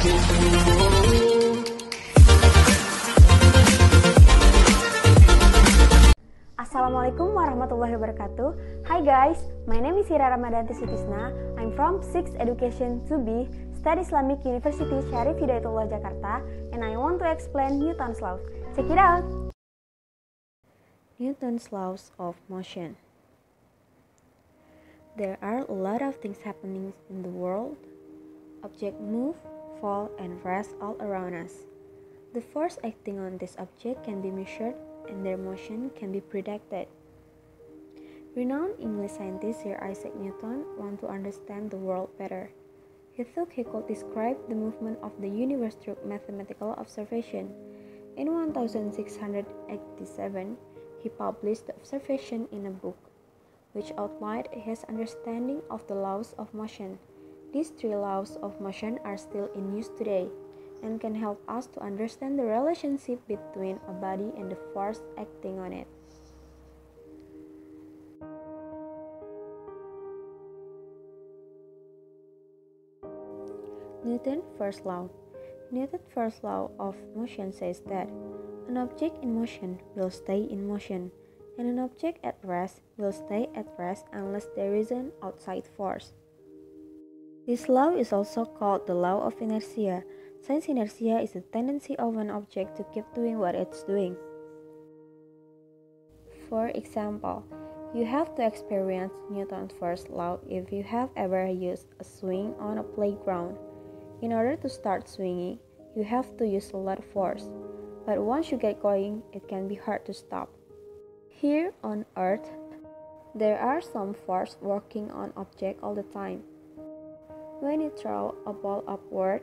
Assalamualaikum warahmatullahi wabarakatuh. Hi guys, my name is Hira Ramadanti Sutisna I'm from 6 Education 2B Study Islamic University Syarif Hidayatullah Jakarta And I want to explain Newton's law Check it out! Newton's laws of motion. There are a lot of things happening in the world. Objects move, fall, and rest all around us The force acting on this object can be measured and their motion can be predicted. Renowned English scientist Sir Isaac Newton wanted to understand the world better. He thought he could describe the movement of the universe through mathematical observation. In 1687, he published the observation in a book, which outlined his understanding of the laws of motion. These three laws of motion are still in use today and can help us to understand the relationship between a body and the force acting on it. Newton's first law. Newton's first law of motion says that an object in motion will stay in motion, and an object at rest will stay at rest unless there is an outside force. This law is also called the law of inertia since inertia is the tendency of an object to keep doing what it's doing. For example, you have to experience Newton's first law if you have ever used a swing on a playground. In order to start swinging, you have to use a lot of force, but once you get going, it can be hard to stop. Here on Earth, there are some force working on object all the time. When you throw a ball upward,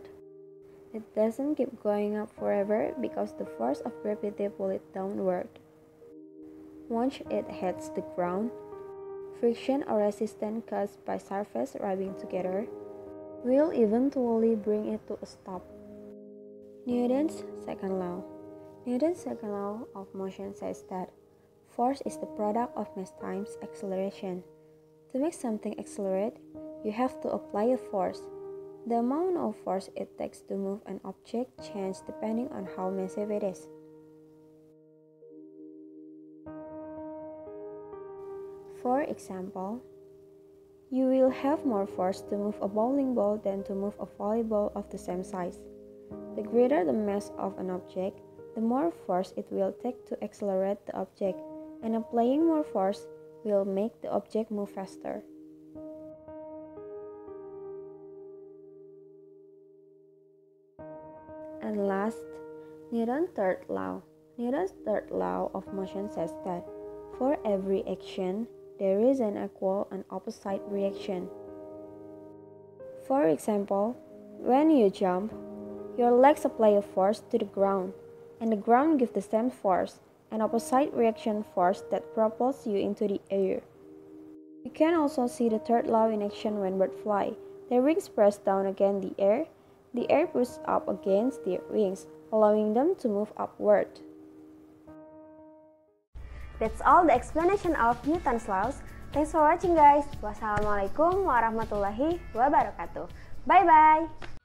it doesn't keep going up forever because the force of gravity pulls it downward. Once it hits the ground, friction or resistance caused by surface rubbing together will eventually bring it to a stop. Newton's second law. Newton's second law of motion says that force is the product of mass times acceleration. To make something accelerate, you have to apply a force. The amount of force it takes to move an object changes depending on how massive it is. For example, you will have more force to move a bowling ball than to move a volleyball of the same size. The greater the mass of an object, the more force it will take to accelerate the object, and applying more force will make the object move faster. And last, Newton's third law. Newton's third law of motion says that for every action, there is an equal and opposite reaction. For example, when you jump, your legs apply a force to the ground, and the ground gives the same force, an opposite reaction force that propels you into the air. You can also see the third law in action when birds fly. Their wings press down against the air the air pushes up against their wings, allowing them to move upward. That's all the explanation of Newton's laws. Thanks for watching guys. Wassalamualaikum warahmatullahi wabarakatuh. Bye bye.